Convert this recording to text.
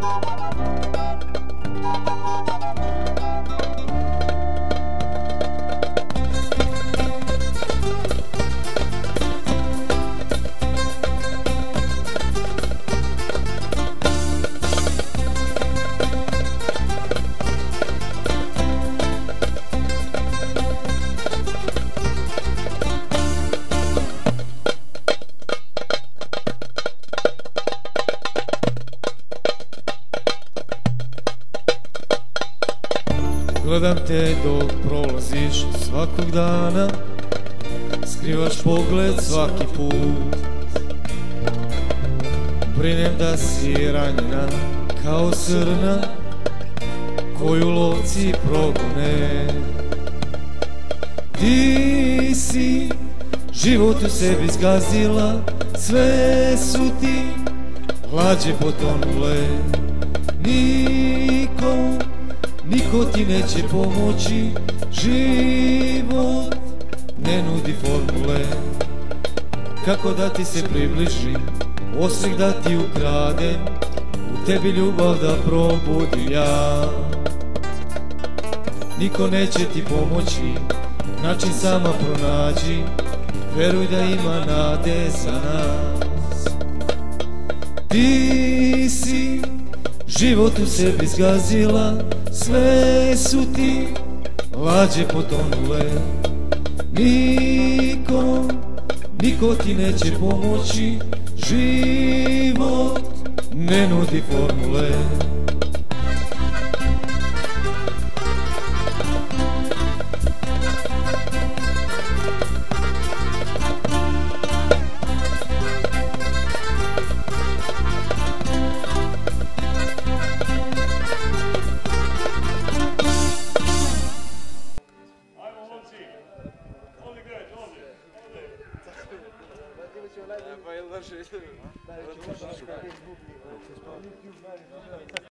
Música Gledam te dok prolaziš svakog dana. Skrivaš pogled svaki put. Brinem da si ranjena kao srna Koju lovci progone. Ti si život u sebi zgazila Sve su ti lađe potonule. Niko Niko ti neće pomoći, život ne nudi formule. Kako da ti se približim, osvijek da ti ukradem U tebi ljubav da probudim ja. Niko neće ti pomoći, način sama pronađi Veruj da ima nade za nas. Ti si život u sebi zgazila sve su ti lađe potonule. Niko, niko ti neće pomoći Život ne nudi formule Положили.